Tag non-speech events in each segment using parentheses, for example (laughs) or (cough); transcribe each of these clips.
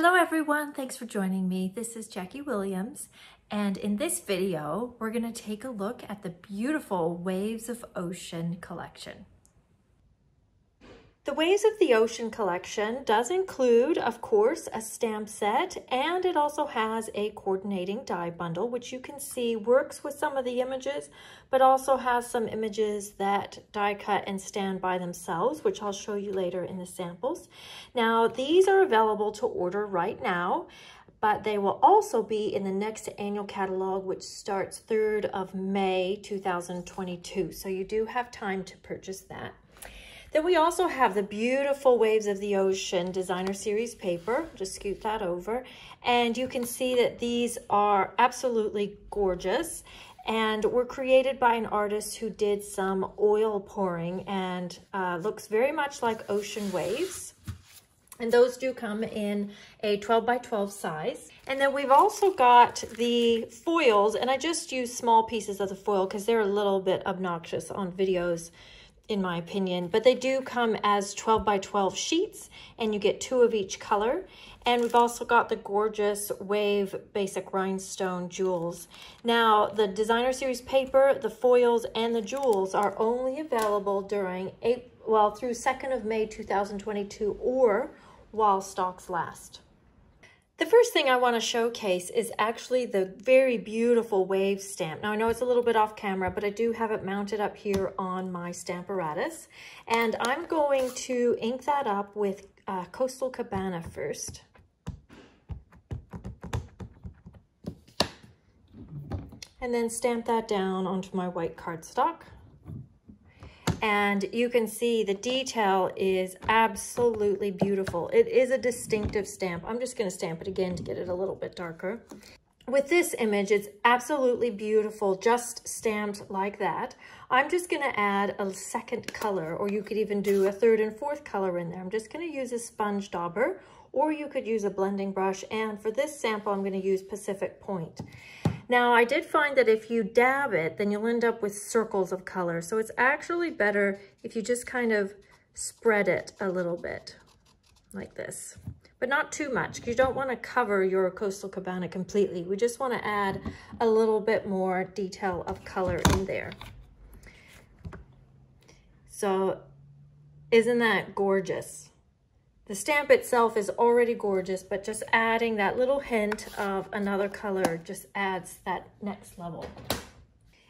Hello everyone, thanks for joining me. This is Jackie Williams and in this video we're going to take a look at the beautiful Waves of Ocean collection. The Waves of the Ocean collection does include, of course, a stamp set, and it also has a coordinating die bundle, which you can see works with some of the images, but also has some images that die cut and stand by themselves, which I'll show you later in the samples. Now, these are available to order right now but they will also be in the next annual catalog, which starts 3rd of May 2022. So you do have time to purchase that. Then we also have the beautiful Waves of the Ocean designer series paper. Just scoot that over. And you can see that these are absolutely gorgeous and were created by an artist who did some oil pouring and uh, looks very much like ocean waves. And those do come in a 12 by 12 size. And then we've also got the foils, and I just use small pieces of the foil because they're a little bit obnoxious on videos in my opinion, but they do come as 12 by 12 sheets and you get two of each color. And we've also got the gorgeous Wave Basic Rhinestone Jewels. Now, the designer series paper, the foils, and the jewels are only available during, eight, well, through 2nd of May 2022 or while stocks last. The first thing I want to showcase is actually the very beautiful wave stamp. Now I know it's a little bit off camera, but I do have it mounted up here on my Stamparatus. And I'm going to ink that up with uh, Coastal Cabana first. And then stamp that down onto my white cardstock and you can see the detail is absolutely beautiful. It is a distinctive stamp. I'm just going to stamp it again to get it a little bit darker. With this image, it's absolutely beautiful, just stamped like that. I'm just going to add a second color, or you could even do a third and fourth color in there. I'm just going to use a sponge dauber, or you could use a blending brush. And for this sample, I'm going to use Pacific Point. Now I did find that if you dab it, then you'll end up with circles of color. So it's actually better if you just kind of spread it a little bit like this, but not too much. You don't want to cover your Coastal Cabana completely. We just want to add a little bit more detail of color in there. So isn't that gorgeous? The stamp itself is already gorgeous, but just adding that little hint of another color just adds that next level.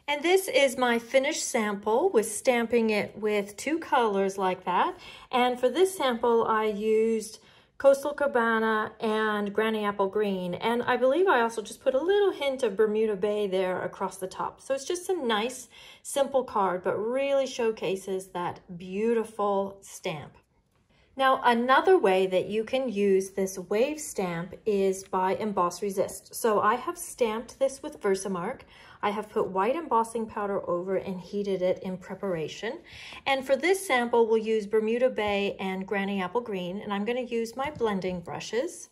And this is my finished sample with stamping it with two colors like that. And for this sample, I used Coastal Cabana and Granny Apple Green. And I believe I also just put a little hint of Bermuda Bay there across the top. So it's just a nice, simple card, but really showcases that beautiful stamp. Now, another way that you can use this wave stamp is by emboss resist. So I have stamped this with Versamark. I have put white embossing powder over and heated it in preparation. And for this sample, we'll use Bermuda Bay and Granny Apple Green, and I'm gonna use my blending brushes.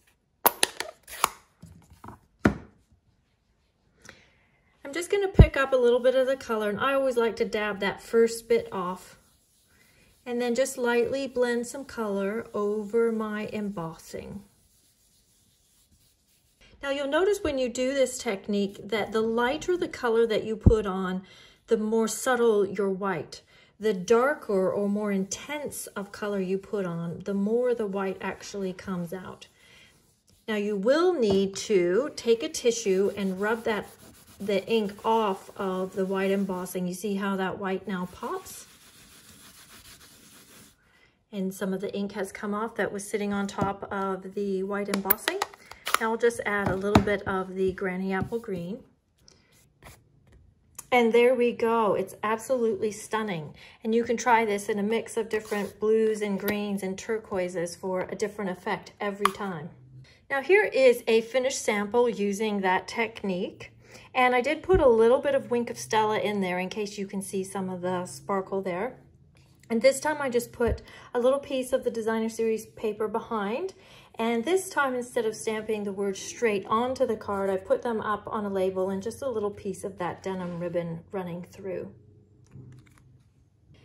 I'm just gonna pick up a little bit of the color, and I always like to dab that first bit off and then just lightly blend some color over my embossing. Now you'll notice when you do this technique that the lighter the color that you put on, the more subtle your white. The darker or more intense of color you put on, the more the white actually comes out. Now you will need to take a tissue and rub that the ink off of the white embossing. You see how that white now pops? And some of the ink has come off that was sitting on top of the white embossing. Now I'll just add a little bit of the Granny Apple Green. And there we go. It's absolutely stunning. And you can try this in a mix of different blues and greens and turquoises for a different effect every time. Now here is a finished sample using that technique. And I did put a little bit of Wink of Stella in there in case you can see some of the sparkle there. And this time I just put a little piece of the designer series paper behind. And this time, instead of stamping the words straight onto the card, I put them up on a label and just a little piece of that denim ribbon running through.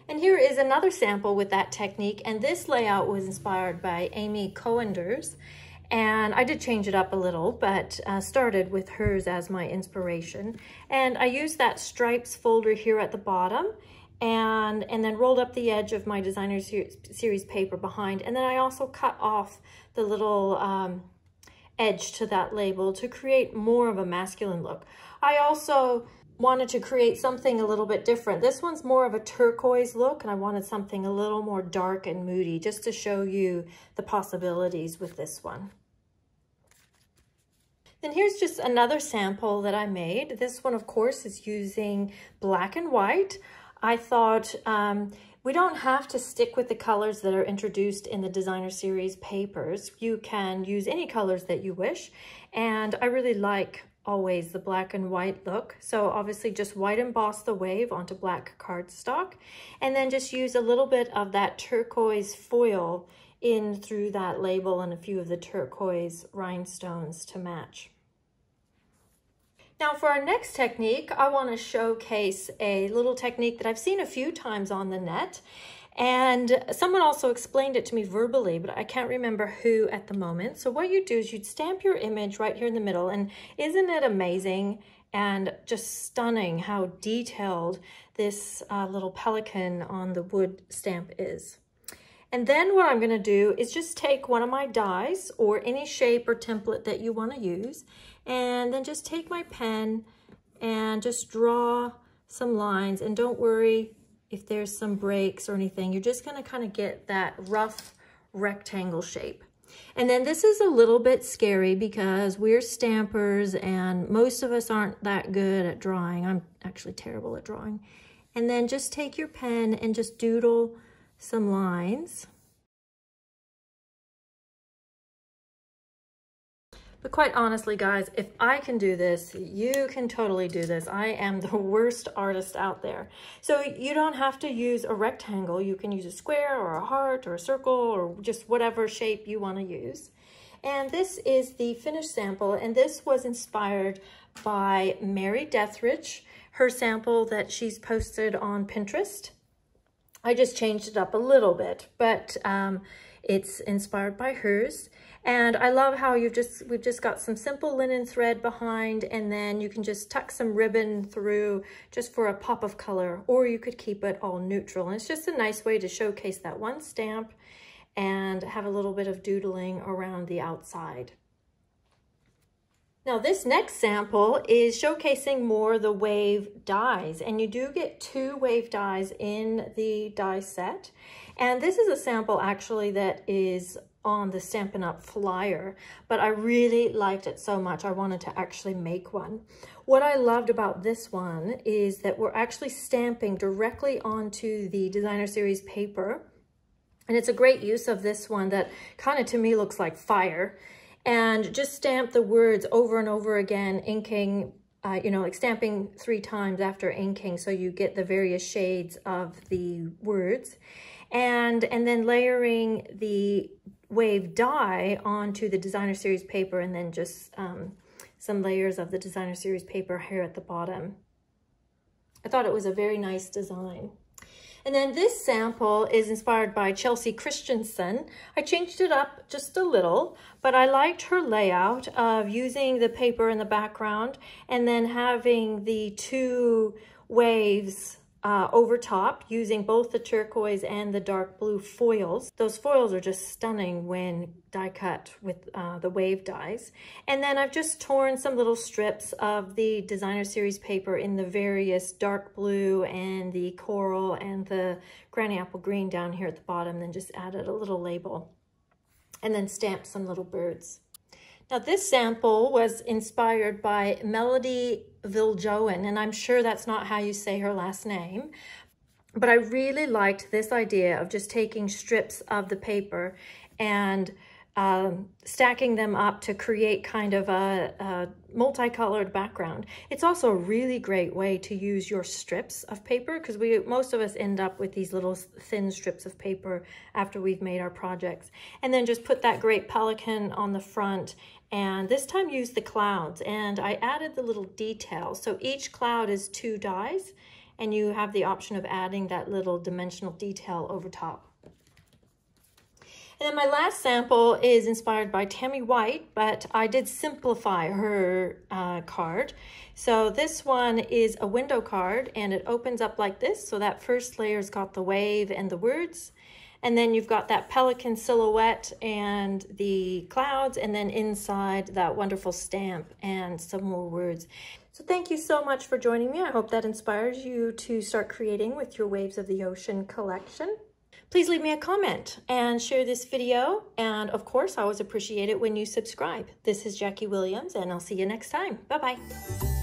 And here is another sample with that technique. And this layout was inspired by Amy Koenders. And I did change it up a little, but uh, started with hers as my inspiration. And I used that stripes folder here at the bottom and, and then rolled up the edge of my designer series paper behind. And then I also cut off the little um, edge to that label to create more of a masculine look. I also wanted to create something a little bit different. This one's more of a turquoise look and I wanted something a little more dark and moody just to show you the possibilities with this one. Then here's just another sample that I made. This one, of course, is using black and white. I thought um, we don't have to stick with the colors that are introduced in the designer series papers. You can use any colors that you wish. And I really like always the black and white look. So obviously just white emboss the wave onto black cardstock and then just use a little bit of that turquoise foil in through that label and a few of the turquoise rhinestones to match. Now for our next technique, I want to showcase a little technique that I've seen a few times on the net. And someone also explained it to me verbally, but I can't remember who at the moment. So what you do is you'd stamp your image right here in the middle. And isn't it amazing and just stunning how detailed this uh, little pelican on the wood stamp is? And then what I'm going to do is just take one of my dies or any shape or template that you want to use and then just take my pen and just draw some lines and don't worry if there's some breaks or anything. You're just going to kind of get that rough rectangle shape. And then this is a little bit scary because we're stampers and most of us aren't that good at drawing. I'm actually terrible at drawing. And then just take your pen and just doodle some lines. But quite honestly, guys, if I can do this, you can totally do this. I am the (laughs) worst artist out there. So you don't have to use a rectangle. You can use a square or a heart or a circle or just whatever shape you want to use. And this is the finished sample, and this was inspired by Mary Deatherage, her sample that she's posted on Pinterest. I just changed it up a little bit, but um, it's inspired by hers. And I love how you've just, we've just got some simple linen thread behind and then you can just tuck some ribbon through just for a pop of color, or you could keep it all neutral. And it's just a nice way to showcase that one stamp and have a little bit of doodling around the outside. Now this next sample is showcasing more the wave dies and you do get two wave dies in the die set. And this is a sample actually that is on the Stampin' Up! flyer, but I really liked it so much I wanted to actually make one. What I loved about this one is that we're actually stamping directly onto the designer series paper. And it's a great use of this one that kind of to me looks like fire and just stamp the words over and over again, inking, uh, you know, like stamping three times after inking so you get the various shades of the words. And, and then layering the wave die onto the designer series paper and then just um, some layers of the designer series paper here at the bottom. I thought it was a very nice design. And then this sample is inspired by Chelsea Christensen. I changed it up just a little, but I liked her layout of using the paper in the background and then having the two waves uh, over top using both the turquoise and the dark blue foils. Those foils are just stunning when die cut with uh, the wave dies. And then I've just torn some little strips of the designer series paper in the various dark blue and the coral and the granny apple green down here at the bottom, then just added a little label and then stamped some little birds. Now this sample was inspired by Melody Viljoen, and I'm sure that's not how you say her last name, but I really liked this idea of just taking strips of the paper and um, stacking them up to create kind of a, a, multicolored background. It's also a really great way to use your strips of paper because we most of us end up with these little thin strips of paper after we've made our projects. And then just put that great pelican on the front and this time use the clouds and I added the little details. So each cloud is two dies and you have the option of adding that little dimensional detail over top. And then my last sample is inspired by Tammy White, but I did simplify her uh, card. So this one is a window card and it opens up like this. So that first layer's got the wave and the words. And then you've got that pelican silhouette and the clouds, and then inside that wonderful stamp and some more words. So thank you so much for joining me. I hope that inspires you to start creating with your Waves of the Ocean collection. Please leave me a comment and share this video. And of course, I always appreciate it when you subscribe. This is Jackie Williams, and I'll see you next time. Bye-bye.